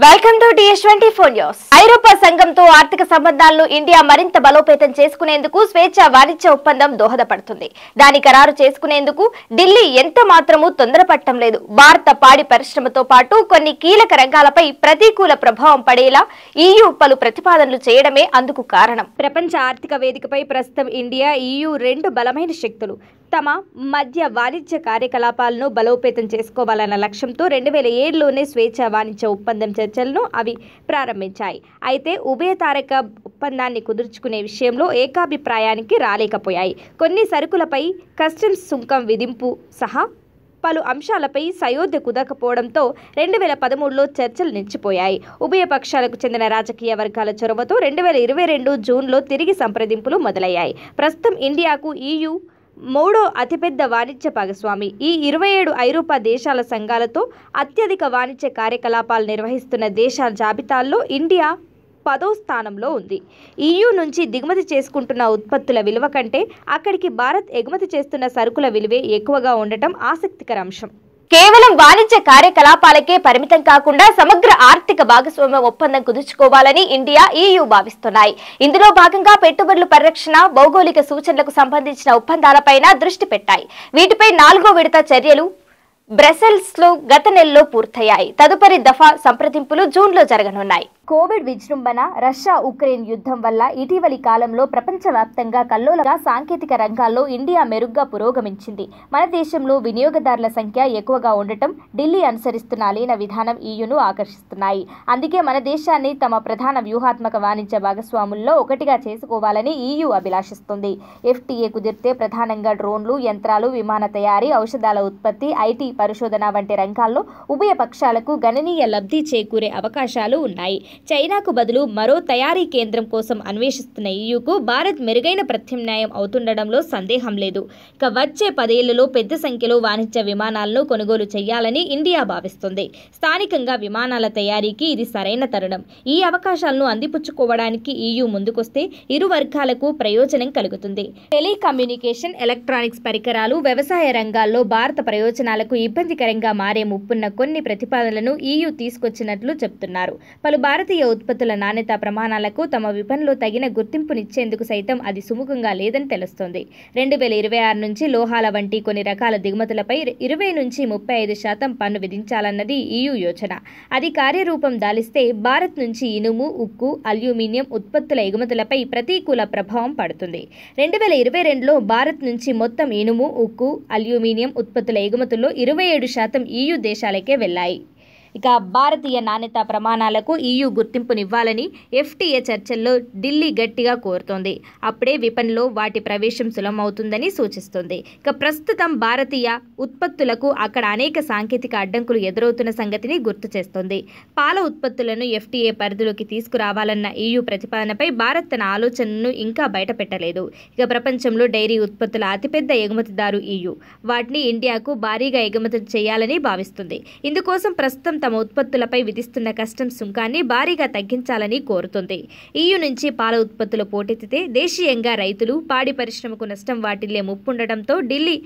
Welcome to DS twenty four news ఐరోపా సంఘంతో ఆర్థిక సంబంధాలను ఇండియా మరింత బలోపేతం చేసుకునేందుకు స్వేచ్ఛ వాణిజ్య ఒప్పందం దోహదపడుతుంది. దాని ఖరారు చేసుకునేందుకు ఢిల్లీ ఎంత మాత్రమూ తొందరపడటం లేదు. భారత పాడి పరిశ్రమతో పాటు కొన్ని కీలక రంగాలపై ప్రతికూల ప్రభావం పడేలా ఈయూ పలు ప్రతిపాదనలు చేయడమే అందుకు కారణం. ప్రపంచ ఆర్థిక వేదికపై ప్రస్తుతం ఇండియా ఈయూ రెండు బలమైన శక్తులు. తమ మధ్య వాణిజ్య కార్యకలాపాలను బలోపేతం చేసుకోవాలన్న లక్ష్యంతో రెండు వేల ఏడులోనే స్వేచ్ఛ వాణిజ్య ఒప్పందం చర్చలను అవి ప్రారంభించాయి. అయితే ఉభయతారక ఒప్పందాన్ని కుదుర్చుకునే విషయంలో ఏకాభిప్రాయానికి రాలేకపోయాయి. కొన్ని సరుకులపై కస్టమ్స్ సుంకం విధింపు సహా పలు అంశాలపై సయోధ్య కుదకపోవడంతో రెండు వేల పదమూడులో చర్చలు నిలిచిపోయాయి. ఉభయ పక్షాలకు చెందిన రాజకీయ వర్గాల చొరవతో రెండు వేల ఇరవై రెండు జూన్లో తిరిగి సంప్రదింపులు మొదలయ్యాయి. ప్రస్తుతం ఇండియాకు ఈయూ మూడో అతిపెద్ద వాణిజ్య భాగస్వామి. ఈ ఇరవై ఏడు ఐరోపా దేశాల సంఘాలతో అత్యధిక వాణిజ్య కార్యకలాపాలు నిర్వహిస్తున్న దేశాల జాబితాల్లో ఇండియా పదో స్థానంలో ఉంది. ఈయూ నుంచి దిగుమతి చేసుకుంటున్న ఉత్పత్తుల విలువ కంటే అక్కడికి భారత్ ఎగుమతి చేస్తున్న సరుకుల విలువే ఎక్కువగా ఉండటం ఆసక్తికర అంశం. కేవలం వాణిజ్య కార్యకలాపాలకే పరిమితం కాకుండా సమగ్ర ఆర్థిక భాగస్వామ్య ఒప్పందం కుదుర్చుకోవాలని ఇండియా ఈయూ భావిస్తున్నాయి. ఇందులో భాగంగా పెట్టుబడుల పరిరక్షణ భౌగోళిక సూచనలకు సంబంధించిన ఒప్పందాలపైన దృష్టి పెట్టాయి. వీటిపై నాలుగో విడత చర్యలు బ్రసెల్స్లో గత నెలలో పూర్తయ్యాయి. తదుపరి దఫా సంప్రదింపులు జూన్లో జరగనున్నాయి. కోవిడ్ విజృంభణ రష్యా ఉక్రెయిన్ యుద్ధం వల్ల ఇటీవలి కాలంలో ప్రపంచవ్యాప్తంగా కల్లోలగా సాంకేతిక రంగాల్లో ఇండియా మెరుగ్గా పురోగమించింది. మన దేశంలో వినియోగదారుల సంఖ్య ఎక్కువగా ఉండటం ఢిల్లీ అనుసరిస్తున్న అలీన విధానం ఈయును ఆకర్షిస్తున్నాయి. అందుకే మన దేశాన్ని తమ ప్రధాన వ్యూహాత్మక వాణిజ్య భాగస్వాముల్లో ఒకటిగా చేసుకోవాలని ఈయు అభిలాషిస్తుంది. ఎఫ్టీఏ కుదిరితే ప్రధానంగా డ్రోన్లు యంత్రాలు విమాన తయారీ ఔషధాల ఉత్పత్తి ఐటీ పరిశోధన వంటి రంగాల్లో ఉభయ పక్షాలకు గణనీయ లబ్ధి చేకూరే అవకాశాలు ఉన్నాయి. చైనాకు బదులు మరో తయారీ కేంద్రం కోసం అన్వేషిస్తున్న ఈయూకు భారత్ మెరుగైన ప్రత్యామ్నాయం అవుతుండడంలో సందేహం లేదు. ఇక వచ్చే పదేళ్ళలో పెద్ద సంఖ్యలో వాణిజ్య విమానాలను కొనుగోలు చేయాలని ఇండియా భావిస్తుంది. స్థానికంగా విమానాల తయారీకి ఇది సరైన తరుణం. ఈ అవకాశాలను అందిపుచ్చుకోవడానికి ఈయూ ముందుకొస్తే ఇరు వర్గాలకు ప్రయోజనం కలుగుతుంది. టెలికమ్యూనికేషన్ ఎలక్ట్రానిక్స్ పరికరాలు వ్యవసాయ రంగాల్లో భారత ప్రయోజనాలకు ఇబ్బందికరంగా మారే ముప్పున్న కొన్ని ప్రతిపాదనలను ఈయూ తీసుకొచ్చినట్లు చెప్తున్నారు. పలు భారత భారతీయ ఉత్పత్తుల నాణ్యత ప్రమాణాలకు తమ విపణిలో తగిన గుర్తింపునిచ్చేందుకు సైతం అది సుముఖంగా లేదని తెలుస్తోంది. రెండు వేల ఇరవై ఆరు నుంచి లోహాల వంటి కొన్ని రకాల దిగుమతులపై ఇరవై నుంచి ముప్పై ఐదు శాతం పన్ను విధించాలన్నది ఈయూ యోచన. అది కార్యరూపం దాలిస్తే భారత్ నుంచి ఇనుము ఉక్కు అల్యూమినియం ఉత్పత్తుల ఎగుమతులపై ప్రతికూల ప్రభావం పడుతుంది. రెండు వేల ఇరవై రెండులో భారత్ నుంచి మొత్తం ఇనుము ఉక్కు అల్యూమినియం ఉత్పత్తుల ఎగుమతుల్లో ఇరవై ఏడు శాతం ఈయూ దేశాలకే వెళ్ళాయి ఇక భారతీయ నాణ్యత ప్రమాణాలకు ఈయూ గుర్తింపునివ్వాలని ఎఫ్టీఏ చర్చల్లో ఢిల్లీ గట్టిగా కోరుతోంది. అప్పుడే విపణిలో వాటి ప్రవేశం సులభమవుతుందని సూచిస్తుంది. ఇక ప్రస్తుతం భారతీయ ఉత్పత్తులకు అక్కడ అనేక సాంకేతిక అడ్డంకులు ఎదురవుతున్న సంగతిని గుర్తు చేస్తోంది. పాల ఉత్పత్తులను ఎఫ్టీఏ పరిధిలోకి తీసుకురావాలన్న ఈయూ ప్రతిపాదనపై భారత్ తన ఆలోచనను ఇంకా బయటపెట్టలేదు. ఇక ప్రపంచంలో డైరీ ఉత్పత్తుల అతిపెద్ద ఎగుమతిదారు ఈయూ. వాటిని ఇండియాకు భారీగా ఎగుమతి చేయాలని భావిస్తుంది. ఇందుకోసం ప్రస్తుతం తమ ఉత్పత్తులపై విధిస్తున్న కస్టమ్స్ సుంకాన్ని భారీగా తగ్గించాలని కోరుతుంది. ఈయు నుంచి పాల ఉత్పత్తులు పోటెత్తితే దేశీయంగా రైతులు పాడి పరిశ్రమకు నష్టం వాటిల్లే ముప్పుండటంతో ఢిల్లీ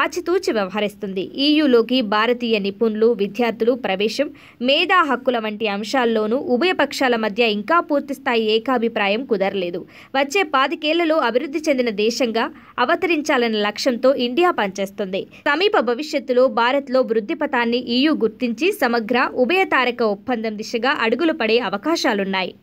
ఆచితూచి వ్యవహరిస్తుంది. ఈయూలోకి భారతీయ నిపుణులు విద్యార్థులు ప్రవేశం మేధా హక్కుల వంటి అంశాల్లోనూ ఉభయ పక్షాల మధ్య ఇంకా పూర్తిస్థాయి ఏకాభిప్రాయం కుదరలేదు. వచ్చే పాతికేళ్ళలో అభివృద్ధి చెందిన దేశంగా అవతరించాలన్న లక్ష్యంతో ఇండియా పనిచేస్తుంది. సమీప భవిష్యత్తులో భారత్లో వృద్ధి పథాన్ని ఈయూ గుర్తించి సమగ్ర ఉభయతారక ఒప్పందం దిశగా అడుగులు పడే అవకాశాలున్నాయి.